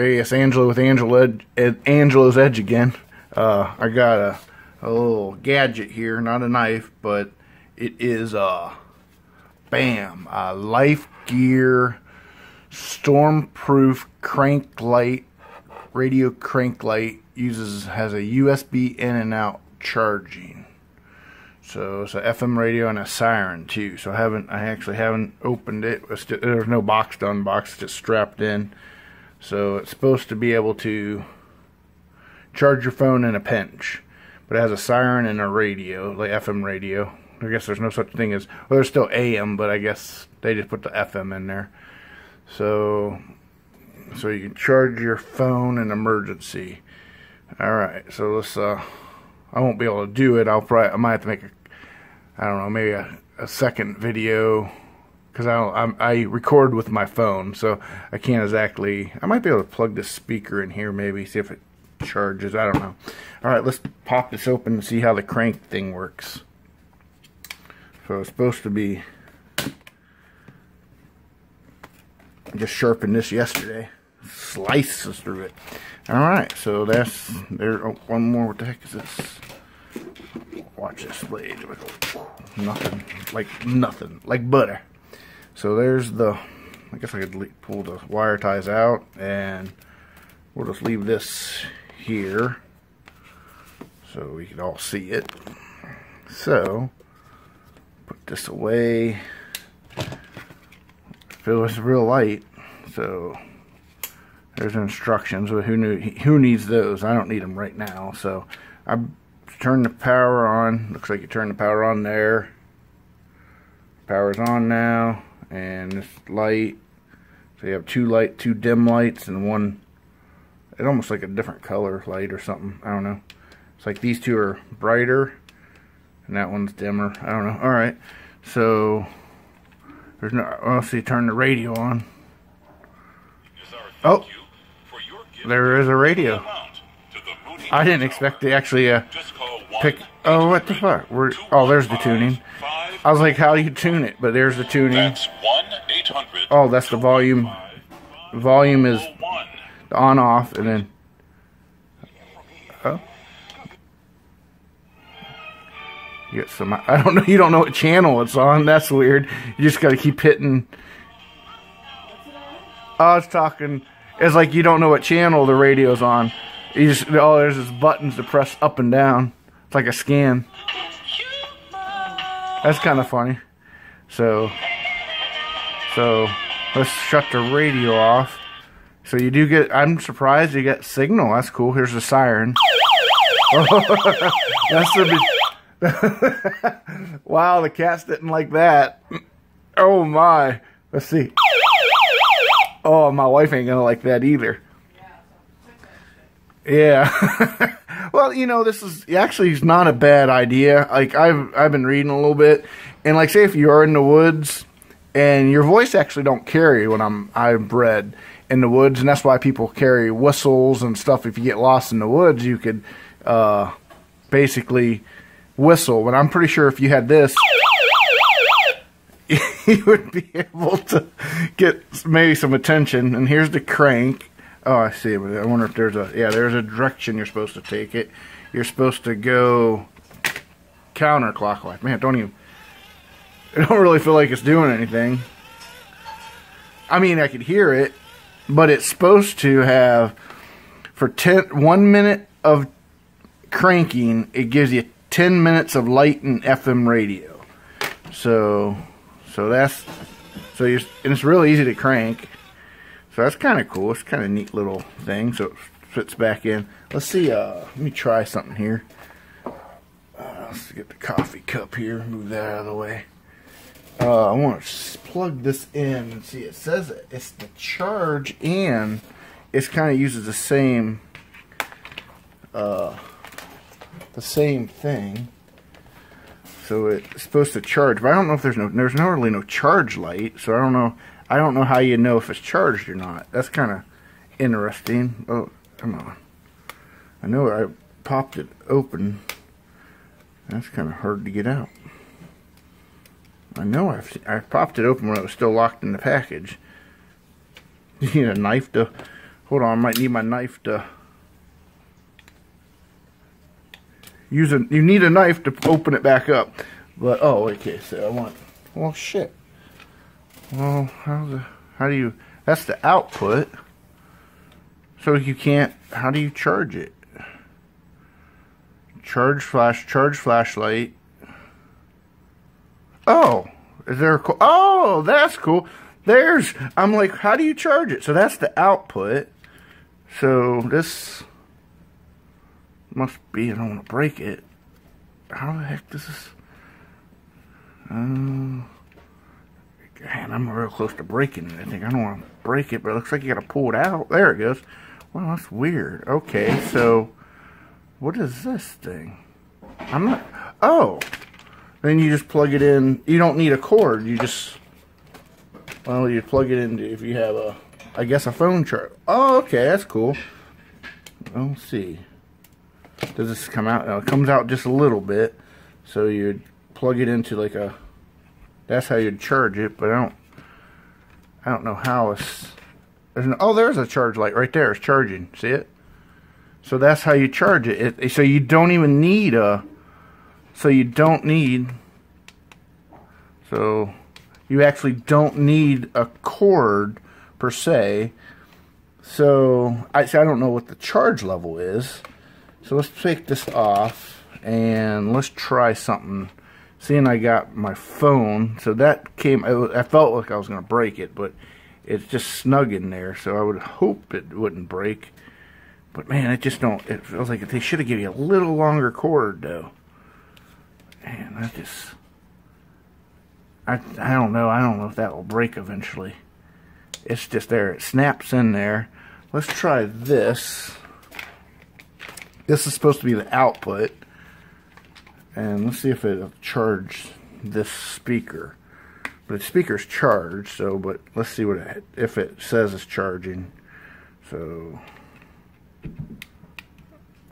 Hey, it's Angelo with Angelo Ed, Ed, Angelo's Edge again. Uh, I got a, a little gadget here, not a knife, but it is a, bam, a Life Gear Stormproof crank light, radio crank light, uses, has a USB in and out charging. So it's a FM radio and a siren too. So I haven't, I actually haven't opened it. There's no box to unbox, it's just strapped in. So it's supposed to be able to charge your phone in a pinch. But it has a siren and a radio, like FM radio. I guess there's no such thing as, well, there's still AM, but I guess they just put the FM in there. So, so you can charge your phone in emergency. All right, so let's, uh, I won't be able to do it. I'll probably, I might have to make a, I don't know, maybe a, a second video because I, I, I record with my phone, so I can't exactly. I might be able to plug this speaker in here, maybe see if it charges. I don't know. All right, let's pop this open and see how the crank thing works. So it's supposed to be. I just sharpened this yesterday. Slices through it. All right, so that's there. Oh, one more. What the heck is this? Watch this blade. Nothing. Like nothing. Like butter. So there's the, I guess I could pull the wire ties out and we'll just leave this here so we can all see it. So, put this away. Feel it's real light, so there's instructions. But who knew? Who needs those? I don't need them right now. So I turn the power on. Looks like you turn the power on there. Power's on now and this light. So you have two light, two dim lights, and one. It's almost like a different color light or something. I don't know. It's like these two are brighter, and that one's dimmer. I don't know. All right. So there's no. Well, so you turn the radio on. Oh, there is a radio. I didn't expect to actually uh, pick. Oh, what the fuck? We're, oh, there's the tuning. I was like, how do you tune it? But there's the tuning. That's one eight hundred. Oh, that's the volume. Volume is on off, and then. Oh. You get some. I don't know. You don't know what channel it's on. That's weird. You just got to keep hitting. I was talking. It's like you don't know what channel the radio's on. You just oh, there's just buttons to press up and down. It's like a scan. That's kind of funny. So, so let's shut the radio off. So you do get. I'm surprised you get signal. That's cool. Here's the siren. that's the. wow, the cats didn't like that. Oh my. Let's see. Oh, my wife ain't gonna like that either. Yeah. well, you know, this is actually is not a bad idea. Like I've I've been reading a little bit, and like say if you are in the woods, and your voice actually don't carry when I'm I've bred in the woods, and that's why people carry whistles and stuff. If you get lost in the woods, you could uh, basically whistle. But I'm pretty sure if you had this. you would be able to get maybe some attention. And here's the crank Oh, I see. I wonder if there's a, yeah, there's a direction you're supposed to take it. You're supposed to go counterclockwise. Man, don't even, I don't really feel like it's doing anything. I mean, I could hear it, but it's supposed to have, for ten, one minute of cranking, it gives you 10 minutes of light and FM radio. So, so that's, so you and it's really easy to crank. So that's kind of cool. It's kind of neat little thing. So it fits back in. Let's see. Uh, let me try something here. Uh, let's get the coffee cup here. Move that out of the way. Uh, I want to plug this in and see. It says it. it's the charge and it kind of uses the same uh, the same thing. So it's supposed to charge, but I don't know if there's no there's no really no charge light. So I don't know I don't know how you know if it's charged or not. That's kind of interesting. Oh, come on. I know I popped it open. That's kind of hard to get out. I know I've, I popped it open when it was still locked in the package. You need a knife to Hold on, I might need my knife to use a. You need a knife to open it back up. But oh, okay. So I want. Well, shit. Well, how the how do you? That's the output. So you can't. How do you charge it? Charge flash. Charge flashlight. Oh, is there a? Oh, that's cool. There's. I'm like, how do you charge it? So that's the output. So this must be. I don't want to break it. How the heck does this? Um. Man, I'm real close to breaking it. I think I don't want to break it, but it looks like you got to pull it out. There it goes. Well, that's weird. Okay, so what is this thing? I'm not. Oh, then you just plug it in. You don't need a cord. You just well, you plug it into if you have a, I guess a phone charger. Oh, okay, that's cool. Let's see. Does this come out? No, it comes out just a little bit. So you plug it into like a that's how you'd charge it, but I don't I don't know how it's there's no, oh there's a charge light right there. It's charging. See it? So that's how you charge it. it. So you don't even need a so you don't need so you actually don't need a cord per se. So I see I don't know what the charge level is. So let's take this off and let's try something seeing I got my phone, so that came, I felt like I was going to break it, but it's just snug in there, so I would hope it wouldn't break. But man, it just don't, it feels like they should have given you a little longer cord, though. Man, that just, I, I don't know, I don't know if that will break eventually. It's just there, it snaps in there. Let's try this. This is supposed to be the output and let's see if it'll charge this speaker. But the speaker's charged so but let's see what it, if it says it's charging. So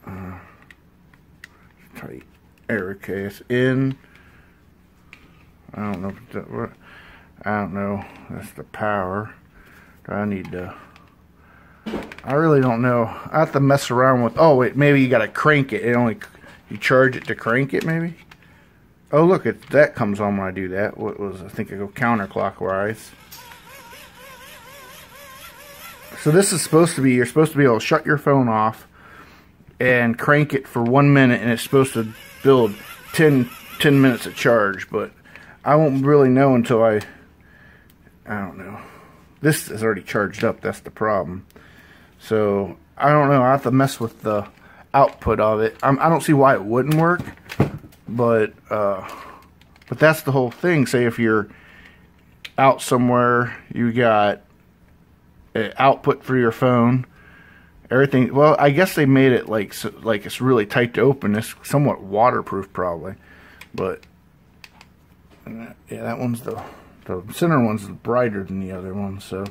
uh, case in I don't know that, what I don't know. That's the power. Do I need to I really don't know. I have to mess around with oh wait maybe you gotta crank it. It only you charge it to crank it, maybe? Oh, look, it, that comes on when I do that. What was, I think I go counterclockwise. So this is supposed to be, you're supposed to be able to shut your phone off and crank it for one minute, and it's supposed to build 10, 10 minutes of charge, but I won't really know until I, I don't know. This is already charged up, that's the problem. So, I don't know, I have to mess with the output of it. I'm, I do not see why it wouldn't work, but uh, but that's the whole thing. Say if you're out somewhere, you got an output for your phone, everything. Well, I guess they made it like like it's really tight to open. It's somewhat waterproof, probably, but yeah, that one's the the center one's brighter than the other one, so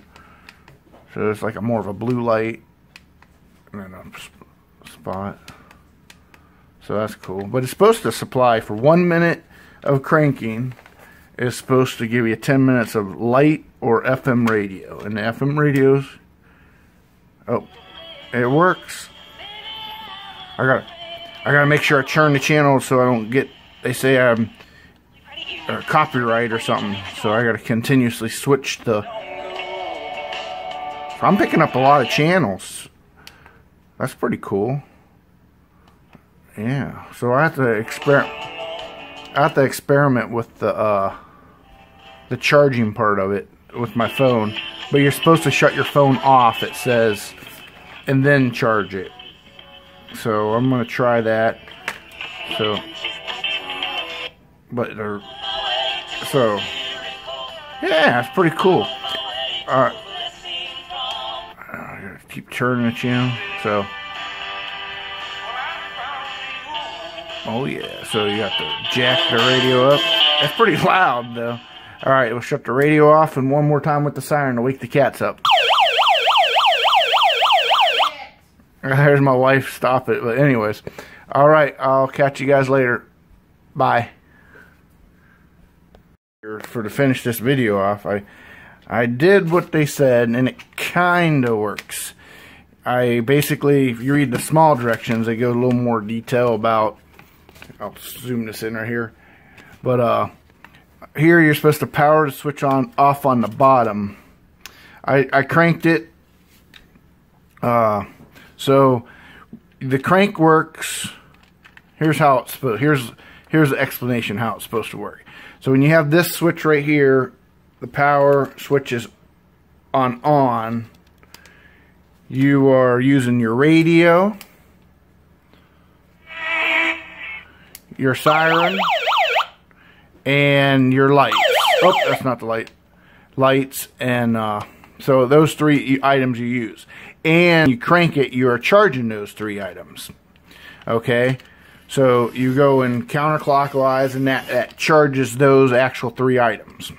so it's like a more of a blue light and then a spot. So that's cool. But it's supposed to supply for one minute of cranking It's supposed to give you 10 minutes of light or FM radio. And the FM radios, oh, it works. I got I gotta make sure I turn the channel so I don't get, they say I'm uh, copyright or something. So I gotta continuously switch the, I'm picking up a lot of channels. That's pretty cool. Yeah, so I have to experiment. I have to experiment with the uh, the charging part of it with my phone. But you're supposed to shut your phone off. It says, and then charge it. So I'm gonna try that. So, but uh, so yeah, it's pretty cool. Right keep turning the channel. So, oh yeah. So you have to jack the radio up. That's pretty loud though. All right, we'll shut the radio off and one more time with the siren to wake the cats up. There's my wife. Stop it. But anyways, all right. I'll catch you guys later. Bye. For to finish this video off, I I did what they said, and it kind of works I basically, if you read the small directions, they go a little more detail about. I'll zoom this in right here, but uh, here you're supposed to power the switch on off on the bottom. I I cranked it. Uh, so the crank works. Here's how it's supposed. Here's here's the explanation how it's supposed to work. So when you have this switch right here, the power switch is on on. You are using your radio, your siren, and your lights. Oh, that's not the light. Lights and uh, so those three items you use. And you crank it, you are charging those three items. Okay? So you go in counterclockwise and that, that charges those actual three items.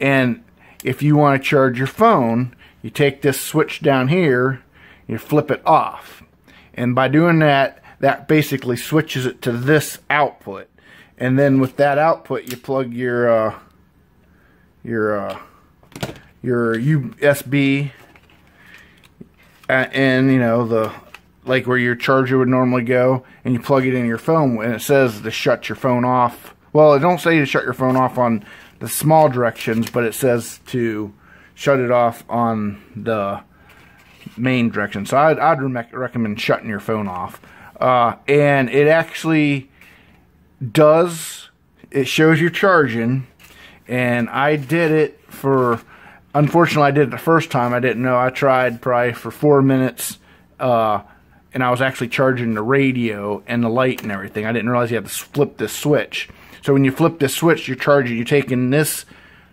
And if you want to charge your phone, you take this switch down here, you flip it off. And by doing that, that basically switches it to this output. And then with that output, you plug your uh, your uh, your USB and you know the like where your charger would normally go, and you plug it in your phone, and it says to shut your phone off. Well, it don't say to shut your phone off on the small directions, but it says to shut it off on the main direction. So I'd, I'd re recommend shutting your phone off. Uh, and it actually does, it shows you charging. And I did it for, unfortunately, I did it the first time. I didn't know. I tried probably for four minutes. Uh, and I was actually charging the radio and the light and everything. I didn't realize you had to flip this switch. So when you flip this switch, you're charging, you're taking this,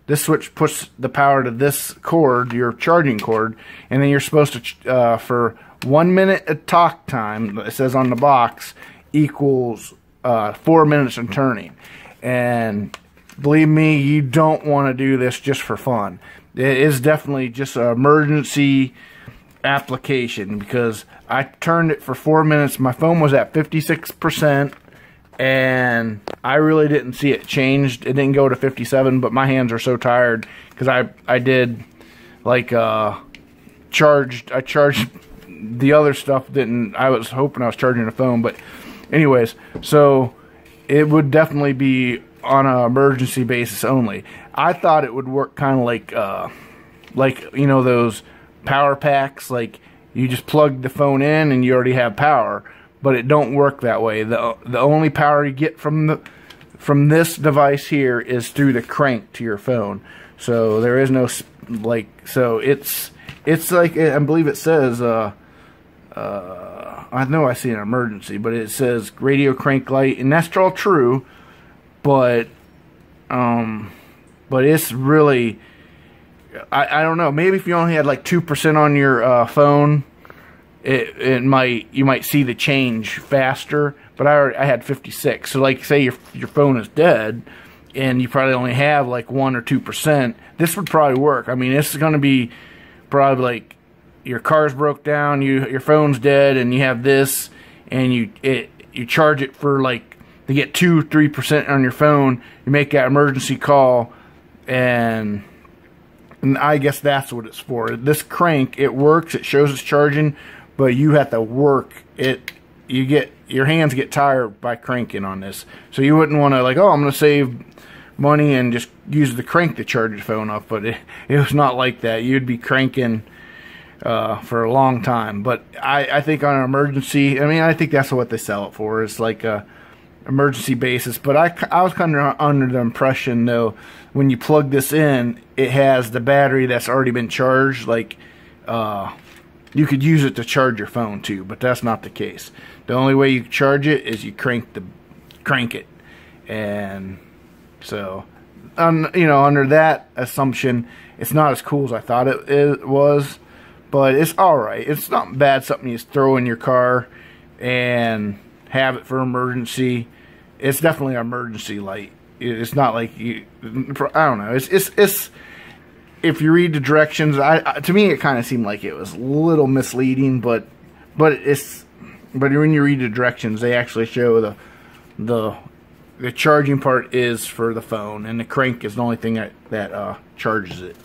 this switch puts the power to this cord, your charging cord, and then you're supposed to, uh, for one minute of talk time, it says on the box, equals uh, four minutes of turning. And believe me, you don't want to do this just for fun. It is definitely just an emergency application because I turned it for four minutes. My phone was at 56% and I really didn't see it changed. It didn't go to 57, but my hands are so tired because I I did like uh charged I charged the other stuff didn't I was hoping I was charging the phone, but anyways, so it would definitely be on an emergency basis only. I thought it would work kind of like uh like you know those power packs like you just plug the phone in and you already have power but it don't work that way. The the only power you get from the from this device here is through the crank to your phone. So there is no like so it's it's like I believe it says uh uh I know I see an emergency, but it says radio crank light and that's all true, but um but it's really I, I don't know. Maybe if you only had like two percent on your uh, phone, it it might you might see the change faster. But I already, I had 56. So like say your your phone is dead and you probably only have like 1 or 2%, this would probably work. I mean, this is going to be probably like your car's broke down, you your phone's dead and you have this and you it you charge it for like to get 2 3% on your phone, you make that emergency call and and I guess that's what it's for. This crank, it works, it shows it's charging, but you have to work it. You get your hands get tired by cranking on this. So you wouldn't want to like oh i'm to save money and just use the crank to charge your phone up but it, it was not like that. You'd be cranking uh, for a long time. But I, I think on an emergency i mean i think that's what they sell it for it's like a emergency basis. But i, I was kind of under the impression though when you plug this in it has the battery that's already been charged. Like uh, you could use it to charge your phone too, but that's not the case. The only way you charge it is you crank the crank it, and so um, you know under that assumption, it's not as cool as I thought it, it was, but it's all right. It's not bad. Something you throw in your car and have it for emergency. It's definitely an emergency light. It's not like you. I don't know. It's it's it's if you read the directions, I to me it kind of seemed like it was a little misleading, but but it's but when you read the directions, they actually show the the the charging part is for the phone, and the crank is the only thing that that uh, charges it.